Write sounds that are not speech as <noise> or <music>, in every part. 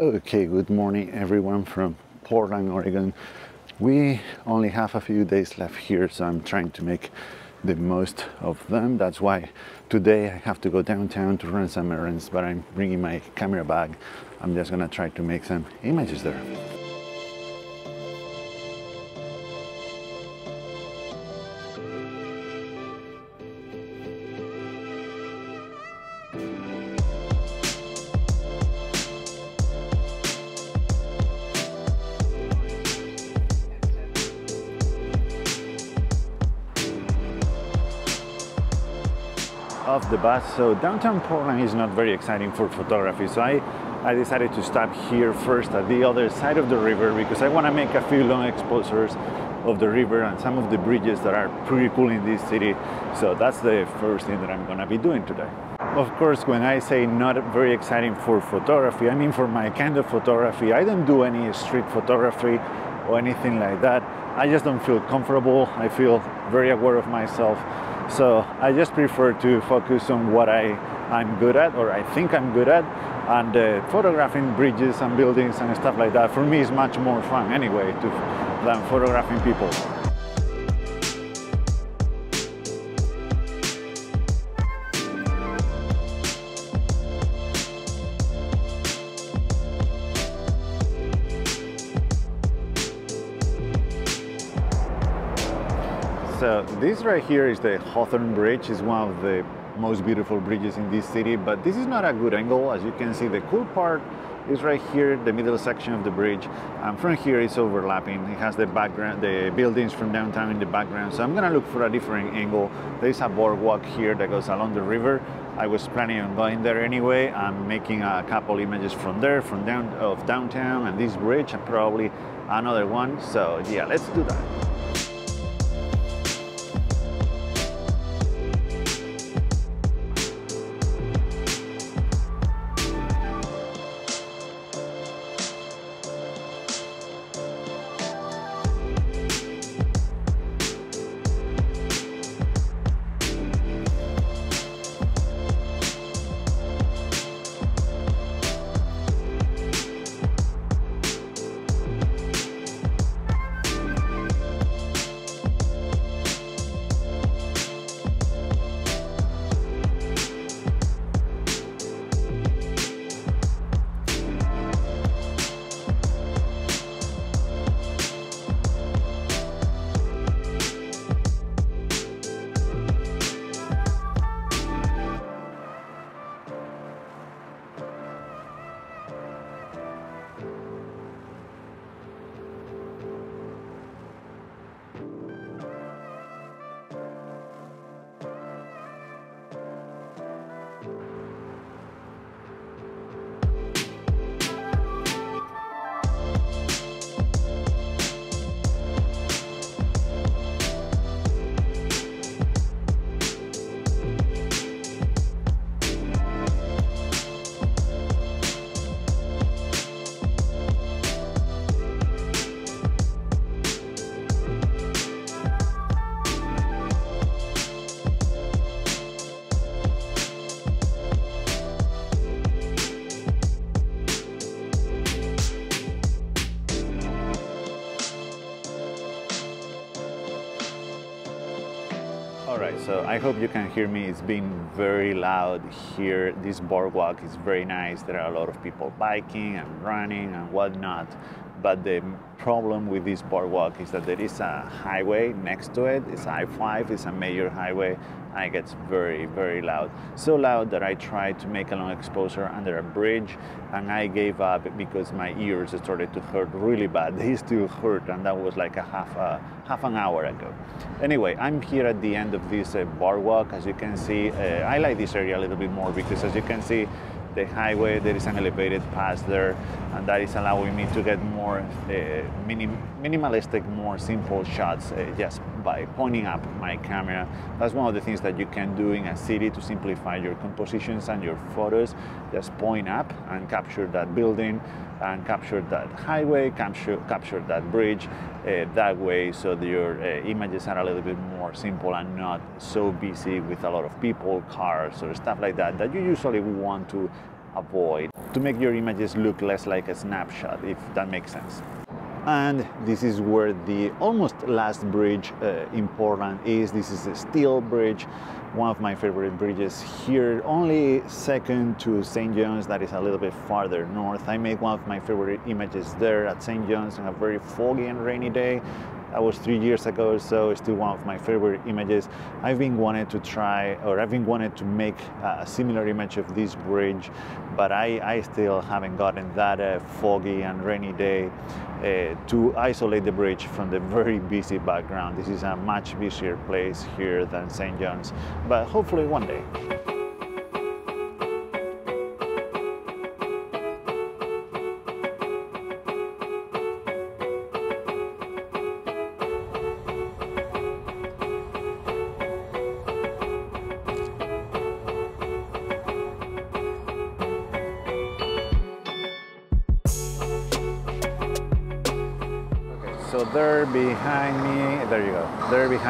Okay, good morning everyone from Portland, Oregon. We only have a few days left here, so I'm trying to make the most of them. That's why today I have to go downtown to run some errands, but I'm bringing my camera bag. I'm just gonna try to make some images there. Off the bus. So downtown Portland is not very exciting for photography. So I, I decided to stop here first at the other side of the river because I want to make a few long exposures of the river and some of the bridges that are pretty cool in this city. So that's the first thing that I'm going to be doing today. Of course, when I say not very exciting for photography, I mean for my kind of photography. I don't do any street photography or anything like that. I just don't feel comfortable. I feel very aware of myself. So I just prefer to focus on what I, I'm good at or I think I'm good at. And uh, photographing bridges and buildings and stuff like that for me is much more fun anyway to, than photographing people. This right here is the Hawthorne Bridge. It's one of the most beautiful bridges in this city, but this is not a good angle. As you can see, the cool part is right here, the middle section of the bridge. And from here it's overlapping. It has the background, the buildings from downtown in the background. So I'm gonna look for a different angle. There's a boardwalk here that goes along the river. I was planning on going there anyway. I'm making a couple images from there, from down of downtown and this bridge, and probably another one. So yeah, let's do that. I hope you can hear me. It's been very loud here. This boardwalk is very nice. There are a lot of people biking and running and whatnot. But the problem with this boardwalk is that there is a highway next to it. It's I-5, it's a major highway, and it gets very, very loud. So loud that I tried to make a long exposure under a bridge, and I gave up because my ears started to hurt really bad. <laughs> They still hurt, and that was like a half, a, half an hour ago. Anyway, I'm here at the end of this uh, boardwalk. As you can see, uh, I like this area a little bit more because as you can see, the highway, there is an elevated pass there, and that is allowing me to get more uh, minimalistic, more simple shots uh, just by pointing up my camera. That's one of the things that you can do in a city to simplify your compositions and your photos. Just point up and capture that building and capture that highway, capture, capture that bridge uh, that way so that your uh, images are a little bit more simple and not so busy with a lot of people, cars, or stuff like that that you usually want to avoid to make your images look less like a snapshot, if that makes sense. And this is where the almost last bridge uh, in Portland is. This is the Steel Bridge, one of my favorite bridges here, only second to St. John's, that is a little bit farther north. I made one of my favorite images there at St. John's on a very foggy and rainy day. That was three years ago or so. It's still one of my favorite images. I've been wanted to try, or I've been wanted to make a similar image of this bridge, but I, I still haven't gotten that uh, foggy and rainy day uh, to isolate the bridge from the very busy background. This is a much busier place here than St. John's, but hopefully one day.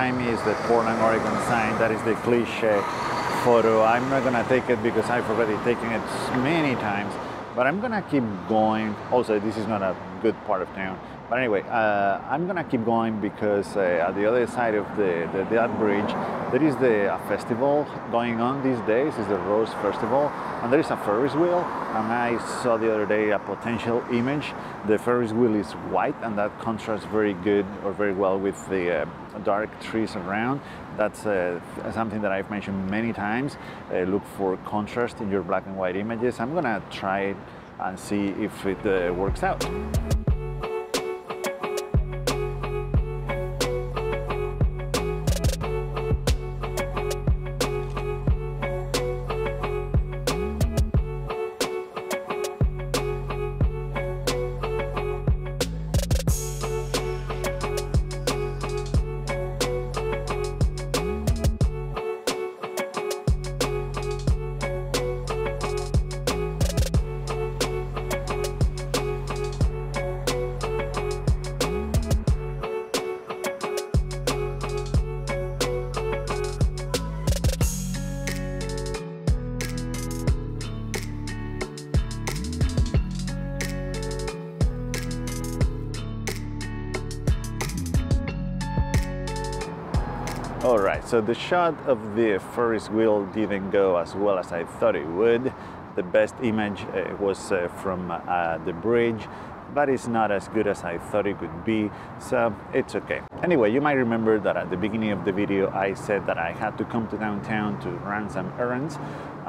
There behind me is the Portland, Oregon sign. That is the cliche photo. I'm not gonna take it because I've already taken it many times, but I'm gonna keep going. Also, this is not a good part of town. But anyway, uh, I'm gonna keep going because uh, at the other side of the, the that bridge, there is the festival going on these days. It's the Rose Festival, and there is a Ferris wheel. And I saw the other day a potential image. The Ferris wheel is white, and that contrasts very good or very well with the uh, dark trees around. That's uh, something that I've mentioned many times. Uh, look for contrast in your black and white images. I'm gonna try it and see if it uh, works out. So the shot of the Ferris wheel didn't go as well as I thought it would. The best image uh, was uh, from uh, the bridge, but it's not as good as I thought it would be, so it's okay. Anyway, you might remember that at the beginning of the video I said that I had to come to downtown to run some errands,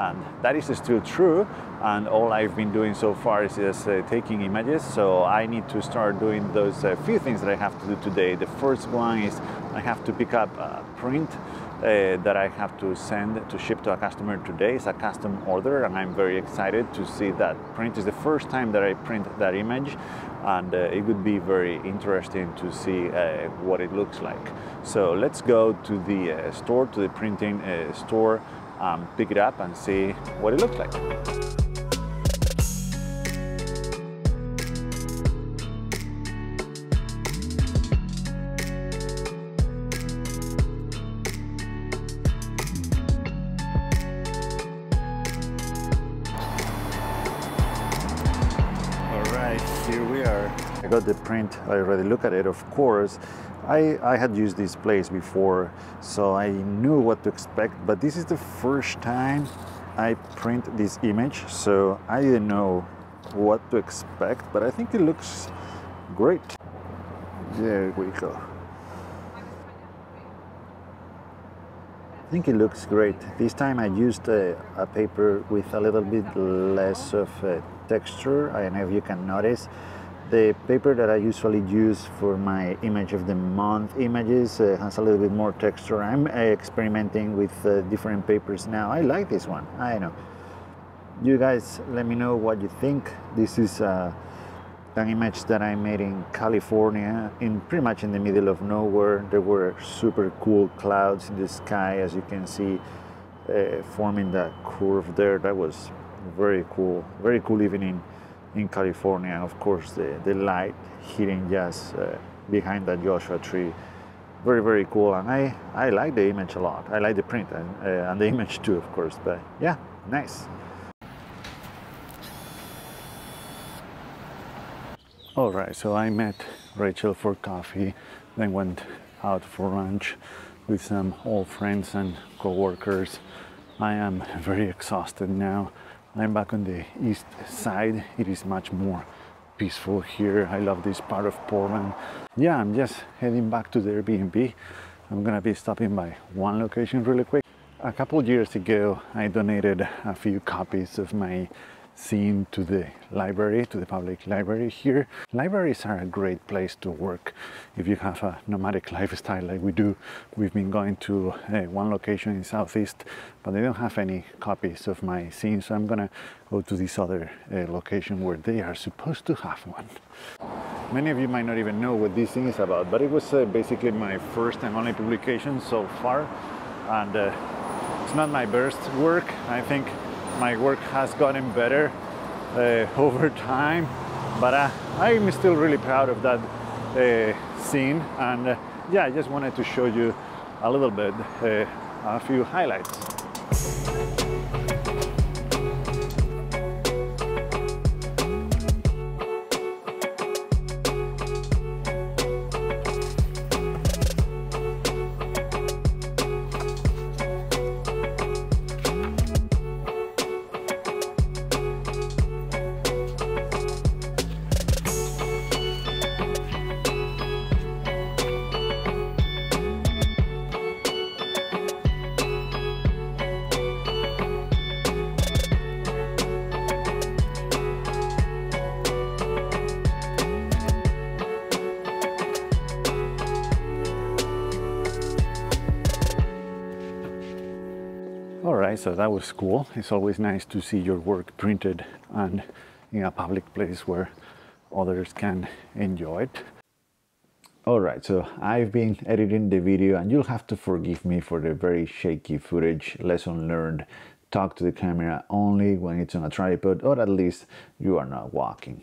and that is still true, and all I've been doing so far is just uh, taking images, so I need to start doing those uh, few things that I have to do today. The first one is I have to pick up a print uh, that I have to send to ship to a customer today. It's a custom order, and I'm very excited to see that print. It's the first time that I print that image, and uh, it would be very interesting to see uh, what it looks like. So let's go to the uh, store, to the printing store, um, pick it up, and see what it looks like. All right, here we are. I got the print, I already look at it, of course. I, I had used this place before, so I knew what to expect, but this is the first time I print this image, so I didn't know what to expect, but I think it looks great. There we go. I think it looks great. This time I used a, a paper with a little bit less of a texture. I don't know if you can notice. The paper that I usually use for my image of the month images uh, has a little bit more texture. I'm uh, experimenting with uh, different papers now. I like this one. I know. You guys let me know what you think. This is uh, an image that I made in California, in pretty much in the middle of nowhere. There were super cool clouds in the sky, as you can see, uh, forming that curve there. That was very cool, very cool evening in California. Of course, the, the light hitting just uh, behind that Joshua tree. Very, very cool. And I, I like the image a lot. I like the print and, uh, and the <laughs> image too, of course. But yeah, nice. All right, so I met Rachel for coffee, then went out for lunch with some old friends and coworkers. I am <laughs> very exhausted now. I'm back on the east side. It is much more peaceful here. I love this part of Portland. Yeah, I'm just heading back to the Airbnb. I'm gonna be stopping by one location really quick. A couple years ago, I donated a few copies of my zine to the library, to the public library here. Libraries are a great place to work if you have a nomadic <laughs> lifestyle like we do. We've been going to uh, one location in Southeast, but they don't have any copies of my zine, so I'm gonna go to this other uh, location where they are supposed to have one. Many of you might not even know what this thing is about, but it was uh, basically my first and only publication so far, and uh, it's not my best work. I think my work has gotten better uh, <laughs> over time, but uh, I'm still really proud of that uh, zine. And uh, yeah, I just wanted to show you a little bit, a few highlights. All right, so that was cool. It's always nice to see your work printed and in a public place where others can enjoy it. All right, so I've been editing the video and you'll have to forgive me for the very shaky footage, lesson learned. Talk to the camera only when it's on a tripod or at least you are not walking.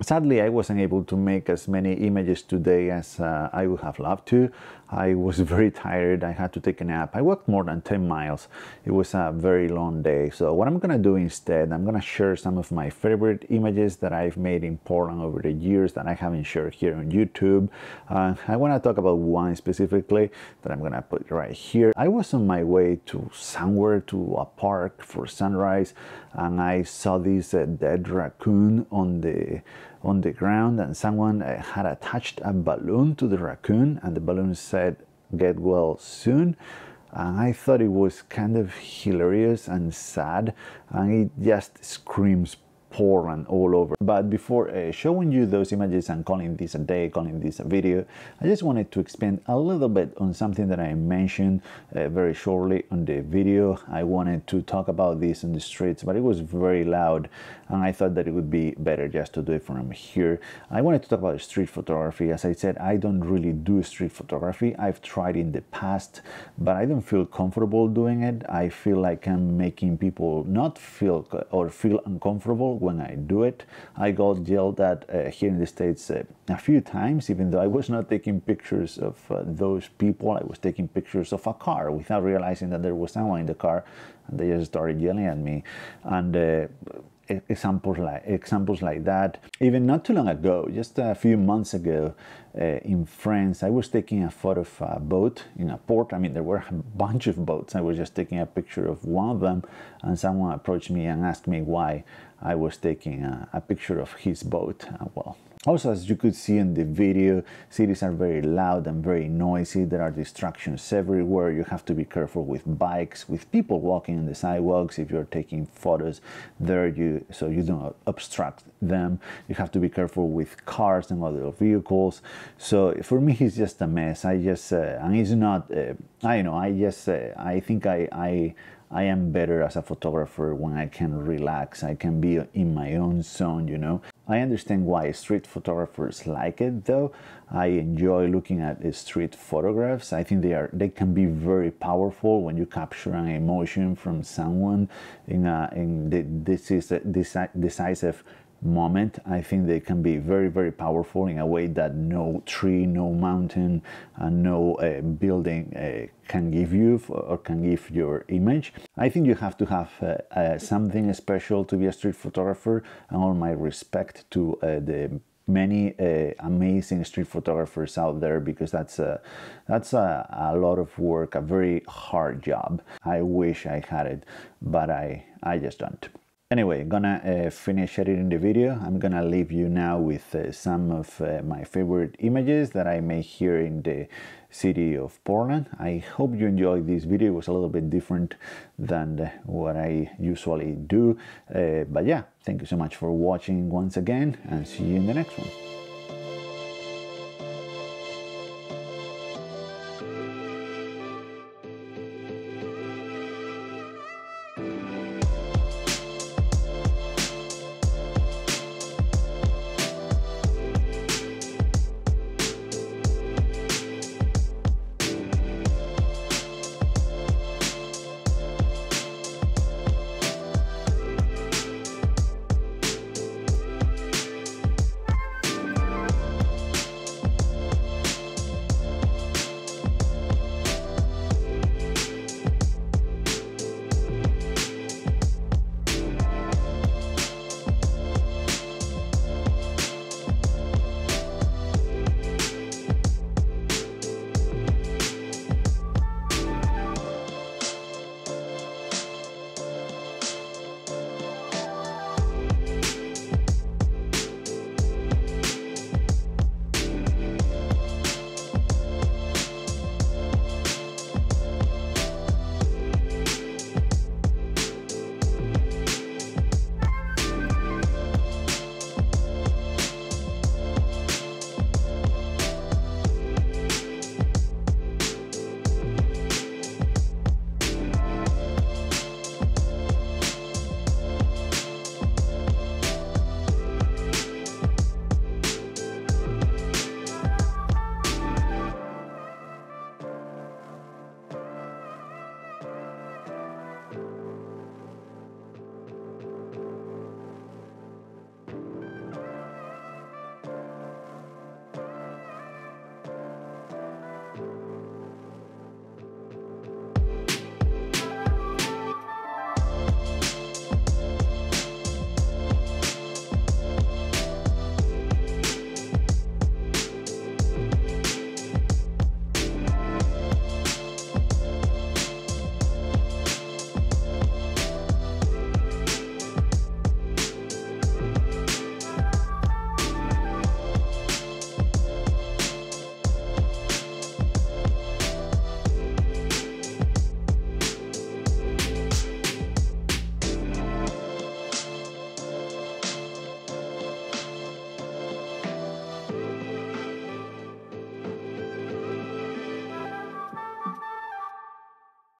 Sadly, I wasn't able to make as many images today as uh, I would have loved to. I was <laughs> very tired. I had to take a nap. I walked more than 10 miles. It was a very long day. So what I'm gonna do instead, I'm gonna share some of my favorite images that I've made in Portland over the years that I haven't shared here on YouTube. Uh, I wanna talk about one specifically that I'm gonna put right here. I was on my way to somewhere to a park for sunrise and I saw this uh, dead raccoon on the on the ground and someone uh, had attached a balloon to the raccoon and the balloon said get well soon. And I thought it was kind of hilarious and sad. And it just screams Portland all over. But before uh, showing you those images and calling this a day, calling this a video, I just wanted to expand a little bit on something that I mentioned uh, very shortly on the video. I wanted to talk about this in the streets, but it was very loud and I thought that it would be better just to do it from here. I wanted to talk about street photography. As I said, I don't really do street photography. I've tried in the past, but I don't feel comfortable doing it. I feel like I'm making people not feel or feel uncomfortable when I do it. I got yelled at uh, here in the States uh, a few times, even though I was not taking pictures of uh, those people. I was taking pictures of a car without realizing that there was someone in the car. And they just started yelling at me. And uh, examples like examples like that. Even not too long ago, just a few months ago, uh, in France, I was taking a photo of a boat in a port. I mean, there were a bunch of boats. I was just taking a picture of one of them, and someone approached me and asked me why I was taking a, a picture of his boat. Uh, well, also, as you could see in the video, cities are very loud and very noisy. There are distractions everywhere. You have to be careful with bikes, with people walking on the sidewalks. If you're taking photos there, you so you don't obstruct them. You have to be careful with cars and other vehicles. So for me, it's just a mess. I just uh, and it's not. Uh, I know. I just. Uh, I think I. I I am better as a photographer when I can relax. I can be in my own zone, you know. I understand why street photographers like it though. I enjoy looking at street photographs. I think they are they can be very powerful when you capture an emotion from someone in a in the, this is a decisive moment. I think they can be very, very powerful in a way that no tree, no mountain, and no uh, building uh, can give you or can give your image. I think you have to have uh, uh something special to be a street photographer, and all my respect to uh, the many uh, amazing street photographers out there because that's a that's a, a lot of work a very hard job i wish i had it but i i just don't Anyway, gonna uh, finish editing the video. I'm gonna leave you now with uh, some of uh, my favorite images that I made here in the city of Portland. I hope you enjoyed this video. It was a little bit different than what I usually do. Uh, but yeah, thank you so much for watching once again and see you in the next one.